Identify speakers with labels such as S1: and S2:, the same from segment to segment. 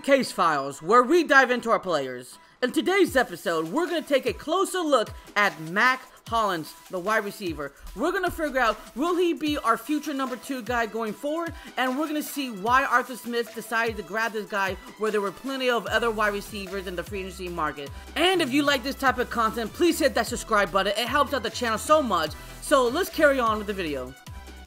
S1: To Case Files, where we dive into our players. In today's episode, we're going to take a closer look at Mack Hollins, the wide receiver. We're going to figure out will he be our future number two guy going forward, and we're going to see why Arthur Smith decided to grab this guy where there were plenty of other wide receivers in the free agency market. And if you like this type of content, please hit that subscribe button. It helps out the channel so much. So let's carry on with the video.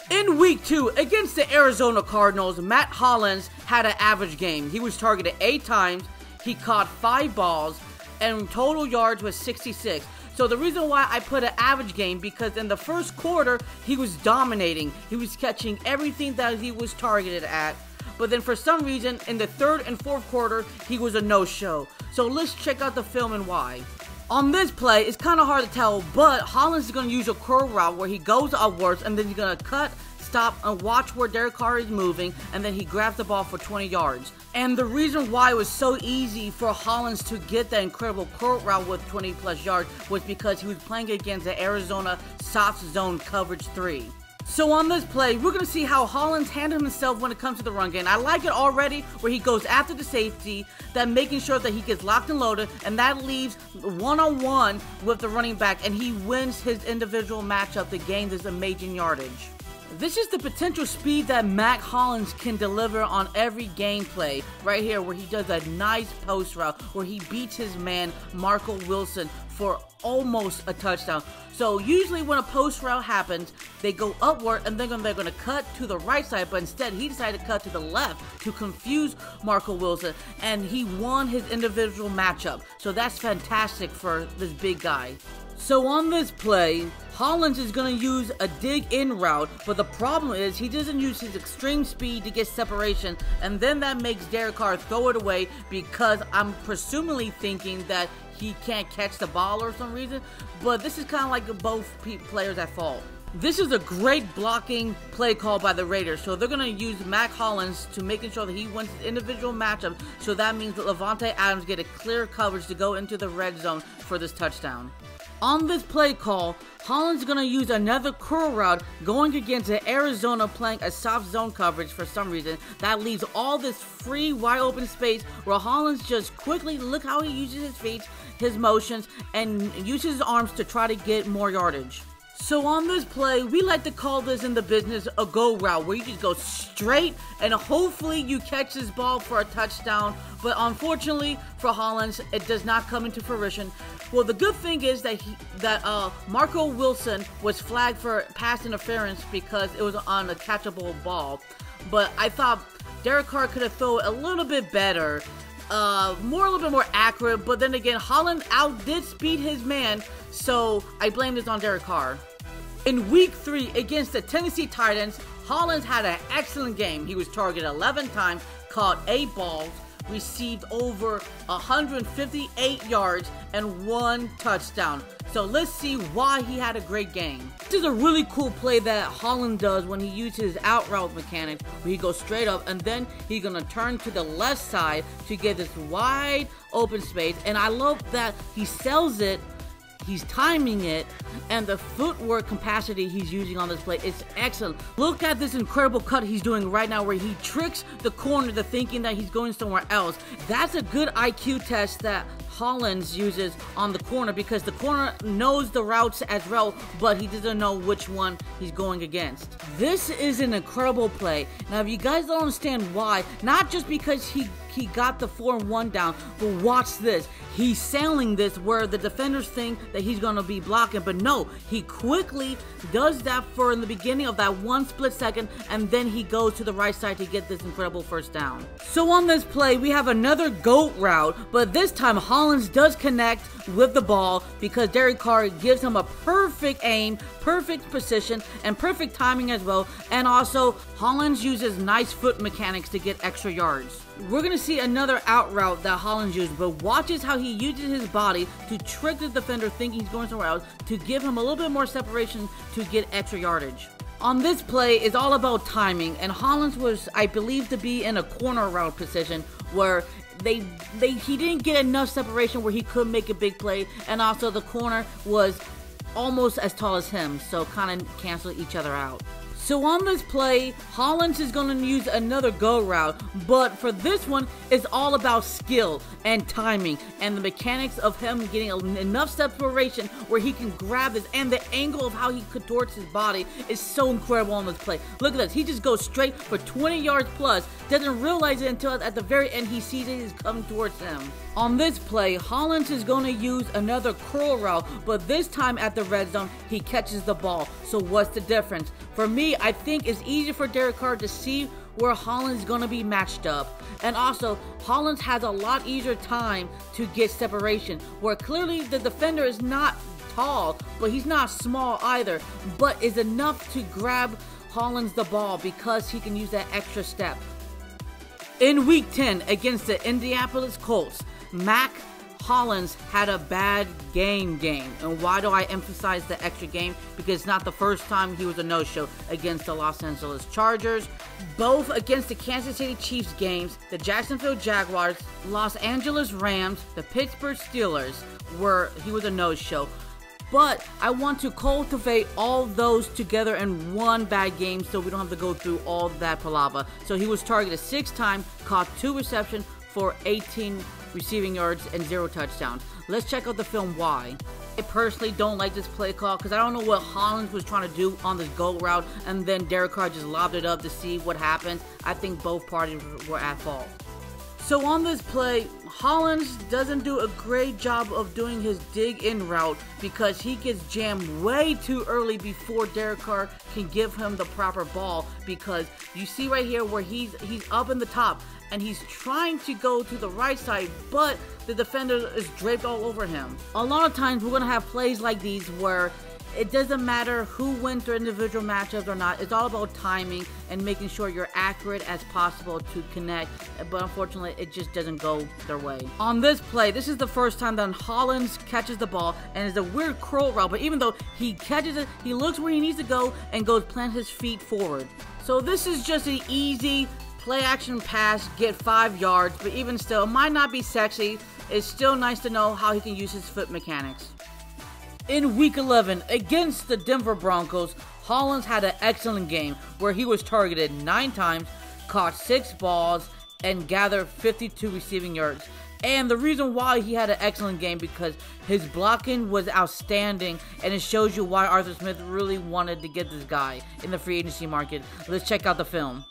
S1: In week two, against the Arizona Cardinals, Mack Hollins had an average game. He was targeted eight times, he caught five balls, and total yards was 66. So the reason why I put an average game because in the first quarter he was dominating. He was catching everything that he was targeted at. But then for some reason in the third and fourth quarter he was a no-show. So let's check out the film and why. On this play, it's kind of hard to tell, but Hollins is going to use a curl route where he goes upwards and then he's going to cut, stop, and watch where Derek Carr is moving, and then he grabs the ball for 20 yards. And the reason why it was so easy for Hollins to get that incredible curl route with 20 plus yards was because he was playing against the Arizona soft zone coverage 3. So on this play, we're going to see how Hollins handled himself when it comes to the run game. I like it already where he goes after the safety, then making sure that he gets locked and loaded, and that leaves one-on-one with the running back, and he wins his individual matchup to gain this amazing yardage. This is the potential speed that Mack Hollins can deliver on every gameplay. Right here, where he does a nice post route, where he beats his man, Marco Wilson, for almost a touchdown. So usually when a post route happens, they go upward and then they're going to cut to the right side, but instead he decided to cut to the left to confuse Marco Wilson, and he won his individual matchup. So that's fantastic for this big guy. So on this play, Hollins is going to use a dig in route, but the problem is he doesn't use his extreme speed to get separation, and then that makes Derek Carr throw it away because I'm presumably thinking that he can't catch the ball or some reason, but this is kind of like both players at fault. This is a great blocking play call by the Raiders. So they're going to use Mack Hollins to making sure that he wins his individual matchup. So that means that Davante Adams get a clear coverage to go into the red zone for this touchdown. On this play call, Hollins going to use another curl route going against Arizona playing a soft zone coverage for some reason. That leaves all this free wide open space where Hollins just quickly, look how he uses his feet, his motions, and uses his arms to try to get more yardage. So on this play, we like to call this in the business a go route, where you just go straight and hopefully you catch this ball for a touchdown. But unfortunately for Hollins, it does not come into fruition. Well, the good thing is that he, that uh, Marco Wilson was flagged for pass interference because it was on a catchable ball. But I thought Derek Carr could have thrown a little bit better uh, more a little bit more accurate, but then again, Hollins outdid speed his man, so I blame this on Derek Carr. In week three against the Tennessee Titans, Hollins had an excellent game. He was targeted 11 times, caught 8 balls, received over 158 yards, and one touchdown. So let's see why he had a great game. This is a really cool play that Hollins does when he uses his out route mechanics, where he goes straight up and then he's gonna turn to the left side to get this wide open space. And I love that he sells it he's timing it, and the footwork capacity he's using on this play is excellent. Look at this incredible cut he's doing right now where he tricks the corner to thinking that he's going somewhere else. That's a good IQ test that Hollins uses on the corner because the corner knows the routes as well, but he doesn't know which one he's going against. This is an incredible play. Now, if you guys don't understand why, not just because he he got the 4 and 1 down, but watch this. He's sailing this where the defenders think that he's going to be blocking, but no, he quickly does that for in the beginning of that one split second, and then he goes to the right side to get this incredible first down. So on this play, we have another go route, but this time Hollins does connect with the ball because Derek Carr gives him a perfect aim, perfect position, and perfect timing as well. And also, Hollins uses nice foot mechanics to get extra yards. We're going to see another out route that Hollins used, but watches how he uses his body to trick the defender thinking he's going somewhere else to give him a little bit more separation to get extra yardage on this play is all about timing, and Hollins was, I believe, to be in a corner route position where they they he didn't get enough separation where he could make a big play, and also the corner was almost as tall as him, so kind of cancel each other out. So on this play, Hollins is going to use another go route, but for this one, it's all about skill and timing and the mechanics of him getting enough separation where he can grab this and the angle of how he contorts his body is so incredible on this play. Look at this, he just goes straight for 20 yards plus, doesn't realize it until at the very end he sees it is coming towards him. On this play, Hollins is going to use another curl route, but this time at the red zone, he catches the ball. So what's the difference? For me, I think it's easier for Derek Carr to see where Hollins is going to be matched up. And also, Hollins has a lot easier time to get separation, where clearly the defender is not tall, but he's not small either, but is enough to grab Hollins the ball because he can use that extra step. In week 10 against the Indianapolis Colts, Mack Hollins had a bad game game. And why do I emphasize the extra game? Because it's not the first time he was a no-show against the Los Angeles Chargers, both against the Kansas City Chiefs games, the Jacksonville Jaguars, Los Angeles Rams, the Pittsburgh Steelers, where he was a no-show. But I want to cultivate all those together in one bad game so we don't have to go through all that palava. So he was targeted six times, caught two reception for 18 receiving yards, and zero touchdowns. Let's check out the film why. I personally don't like this play call because I don't know what Hollins was trying to do on this go route, and then Derek Carr just lobbed it up to see what happens. I think both parties were at fault. So on this play, Hollins doesn't do a great job of doing his dig in route because he gets jammed way too early before Derek Carr can give him the proper ball because you see right here where he's he's up in the top and he's trying to go to the right side, but the defender is draped all over him. A lot of times we're going to have plays like these where it doesn't matter who wins their individual matchups or not. It's all about timing and making sure you're accurate as possible to connect. But unfortunately, it just doesn't go their way. On this play, this is the first time that Hollins catches the ball and it's a weird curl route. But even though he catches it, he looks where he needs to go and goes plant his feet forward. So this is just an easy play action pass, get five yards, but even still, it might not be sexy. It's still nice to know how he can use his foot mechanics. In week 11, against the Denver Broncos, Hollins had an excellent game where he was targeted nine times, caught six balls, and gathered 52 receiving yards. And the reason why he had an excellent game because his blocking was outstanding, and it shows you why Arthur Smith really wanted to get this guy in the free agency market. Let's check out the film.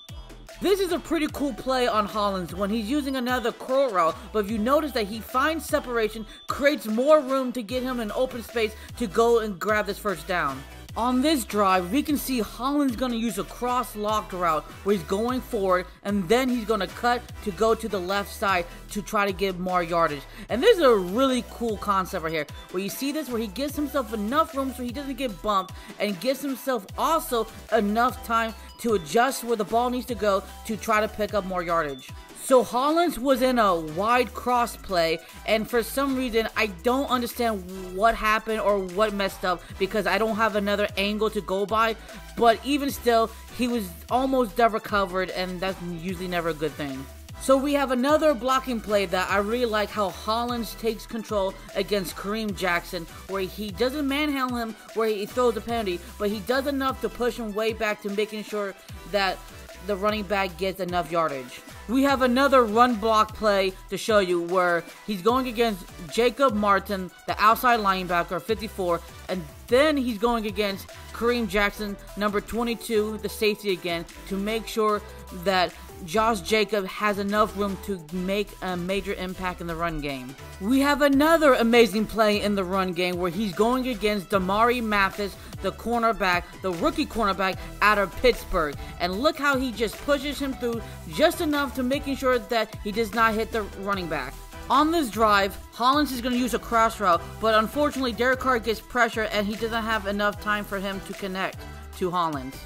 S1: This is a pretty cool play on Hollins when he's using another curl route, but if you notice that he finds separation, creates more room to get him an open space to go and grab this first down. On this drive, we can see Hollins going to use a cross-locked route where he's going forward and then he's going to cut to go to the left side to try to get more yardage. And this is a really cool concept right here where you see this where he gives himself enough room so he doesn't get bumped and gives himself also enough time to adjust where the ball needs to go to try to pick up more yardage. So Hollins was in a wide cross play, and for some reason, I don't understand what happened or what messed up because I don't have another angle to go by. But even still, he was almost never covered, and that's usually never a good thing. So we have another blocking play that I really like how Hollins takes control against Kareem Jackson, where he doesn't manhandle him where he throws a penalty, but he does enough to push him way back to making sure that the running back gets enough yardage. We have another run block play to show you where he's going against Jacob Martin, the outside linebacker, 54, and then he's going against Kareem Jackson, number 22, the safety again, to make sure that Josh Jacob has enough room to make a major impact in the run game. We have another amazing play in the run game where he's going against Damarri Mathis, the cornerback, the rookie cornerback out of Pittsburgh. And look how he just pushes him through just enough to making sure that he does not hit the running back. On this drive, Hollins is going to use a cross route, but unfortunately Derek Carr gets pressure and he doesn't have enough time for him to connect to Hollins.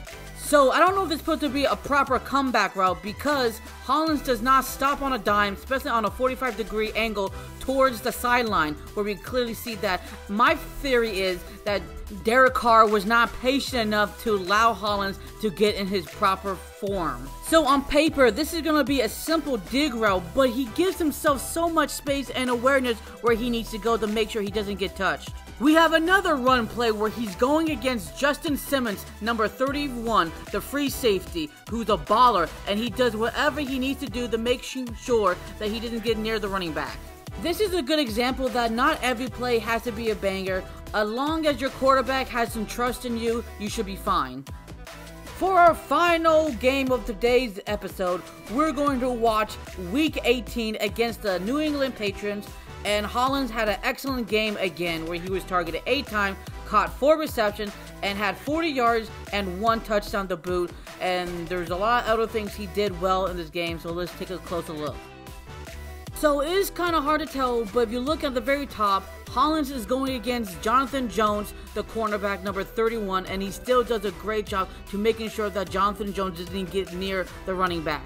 S1: So I don't know if it's supposed to be a proper comeback route because Hollins does not stop on a dime, especially on a 45 degree angle towards the sideline where we clearly see that. My theory is that Derek Carr was not patient enough to allow Hollins to get in his proper form. So on paper, this is going to be a simple dig route, but he gives himself so much space and awareness where he needs to go to make sure he doesn't get touched. We have another run play where he's going against Justin Simmons, number 31, the free safety, who's a baller, and he does whatever he needs to do to make sure that he doesn't get near the running back. This is a good example that not every play has to be a banger. As long as your quarterback has some trust in you, you should be fine. For our final game of today's episode, we're going to watch Week 18 against the New England Patriots and Hollins had an excellent game again where he was targeted eight times, caught four receptions, and had 40 yards and one touchdown to boot. And there's a lot of other things he did well in this game, so let's take a closer look. So it is kind of hard to tell, but if you look at the very top, Hollins is going against Jonathan Jones, the cornerback number 31, and he still does a great job to making sure that Jonathan Jones doesn't get near the running back.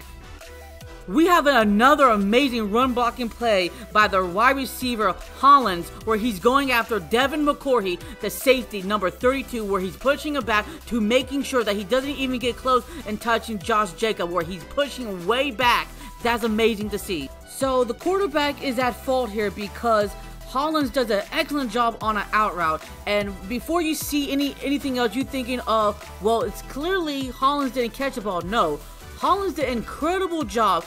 S1: We have another amazing run blocking play by the wide receiver Hollins, where he's going after Devin McCourty, the safety number 32, where he's pushing him back to making sure that he doesn't even get close and touching Josh Jacob, where he's pushing way back. That's amazing to see. So the quarterback is at fault here because Hollins does an excellent job on an out route. And before you see any anything else, you're thinking of, well, it's clearly Hollins didn't catch the ball. No, Hollins did an incredible job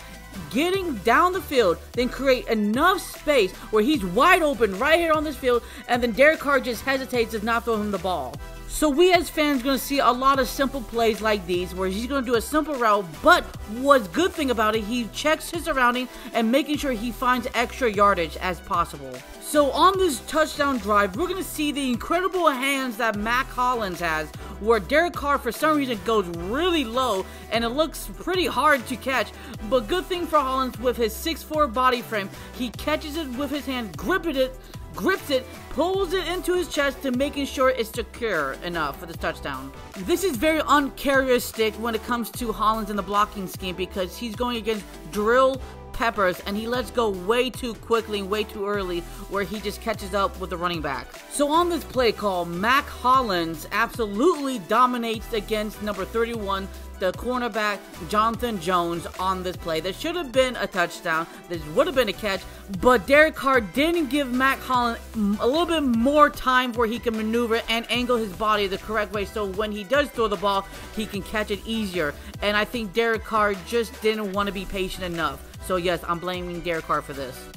S1: getting down the field, then create enough space where he's wide open right here on this field, and then Derek Carr just hesitates to not throw him the ball. So we as fans going to see a lot of simple plays like these where he's going to do a simple route, but what's good thing about it, he checks his surrounding and making sure he finds extra yardage as possible. So on this touchdown drive, we're going to see the incredible hands that Mack Hollins has, where Derek Carr for some reason goes really low and it looks pretty hard to catch. But good thing for Hollins with his 6'4 body frame, he catches it with his hand, gripping it grips it, pulls it into his chest to making sure it's secure enough for the touchdown. This is very uncharacteristic when it comes to Hollins in the blocking scheme because he's going against Jabrill Peppers and he lets go way too quickly and way too early where he just catches up with the running back. So on this play call, Mack Hollins absolutely dominates against number 31 the cornerback Jonathan Jones on this play. There should have been a touchdown. This would have been a catch, but Derek Carr didn't give Mack Hollins a little bit more time where he can maneuver and angle his body the correct way. So when he does throw the ball, he can catch it easier. And I think Derek Carr just didn't want to be patient enough. So yes, I'm blaming Derek Carr for this.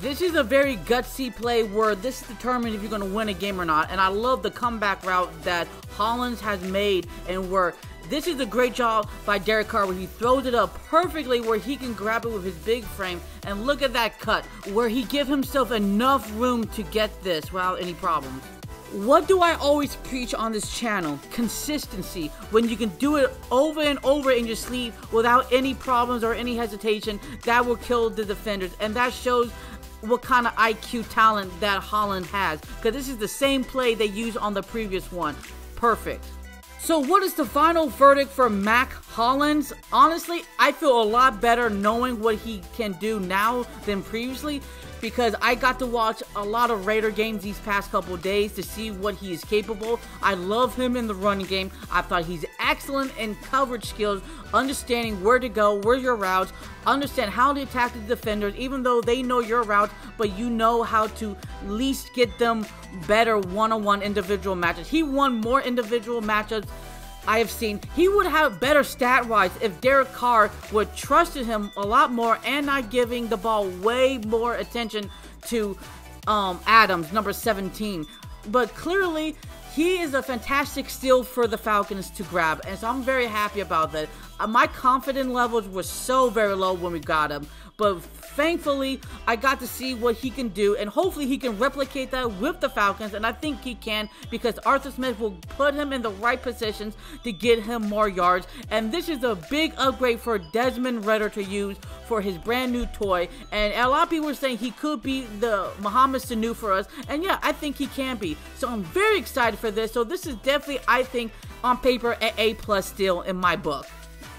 S1: This is a very gutsy play where this determines if you're going to win a game or not. And I love the comeback route that Hollins has made and where this is a great job by Derek Carr where he throws it up perfectly where he can grab it with his big frame. And look at that cut where he give himself enough room to get this without any problems. What do I always preach on this channel? Consistency. When you can do it over and over in your sleep without any problems or any hesitation, that will kill the defenders. And that shows what kind of IQ talent that Hollins has. Because this is the same play they used on the previous one. Perfect. So, what is the final verdict for Mack Hollins? Honestly, I feel a lot better knowing what he can do now than previously because I got to watch a lot of Raider games these past couple days to see what he is capable. I love him in the running game. I thought he's excellent in coverage skills, understanding where to go, where your routes, understand how to attack the defenders, even though they know your routes, but you know how to least get them better one-on-one individual matches. He won more individual matchups I have seen, he would have better stat wise if Derek Carr would trusted him a lot more and not giving the ball way more attention to um, Adams, number 17. But clearly, he is a fantastic steal for the Falcons to grab, and so I'm very happy about that. Uh, my confidence levels were so very low when we got him, but thankfully I got to see what he can do, and hopefully he can replicate that with the Falcons, and I think he can because Arthur Smith will put him in the right positions to get him more yards, and this is a big upgrade for Desmond Ridder to use for his brand new toy, and a lot of people were saying he could be the Mohamed Sanu for us, and yeah, I think he can be. So I'm very excited for this. So this is definitely, I think, on paper, an A plus deal in my book.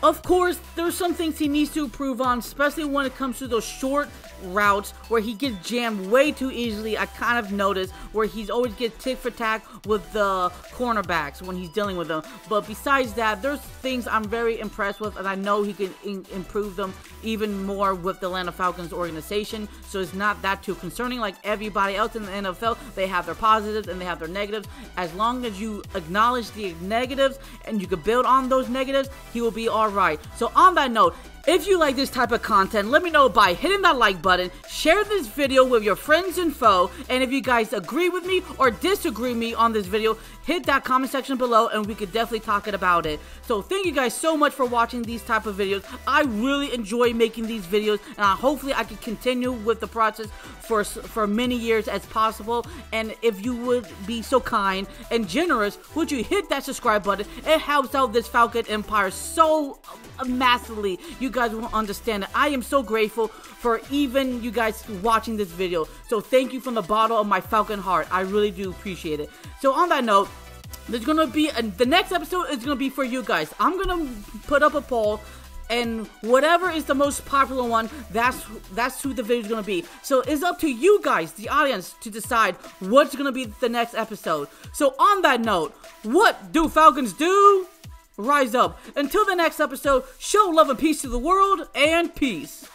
S1: Of course, there's some things he needs to improve on, especially when it comes to those short routes where he gets jammed way too easily. I kind of noticed where he's always gets tick for tack with the cornerbacks when he's dealing with them. But besides that, there's things I'm very impressed with, and I know he can improve them even more with the Atlanta Falcons organization. So it's not that too concerning. Like everybody else in the NFL, they have their positives and they have their negatives. As long as you acknowledge the negatives and you can build on those negatives, he will be all right. So on that note, if you like this type of content, let me know by hitting that like button, share this video with your friends and foe, and if you guys agree with me or disagree me on this video, hit that comment section below and we could definitely talk it about it. So thank you guys so much for watching these type of videos. I really enjoy making these videos and I, hopefully I can continue with the process for for many years as possible. And if you would be so kind and generous, would you hit that subscribe button? It helps out this Falcon Empire so massively. You guys won't understand it. I am so grateful for even you guys watching this video. So thank you from the bottom of my Falcon heart. I really do appreciate it. So on that note, there's gonna be a, the next episode is gonna be for you guys. I'm gonna put up a poll and whatever is the most popular one that's that's who the video is to be so it's up to you guys the audience to decide what's to be the next episode so on that note what do falcons do rise up. Until the next episode, show love and peace to the world, and peace.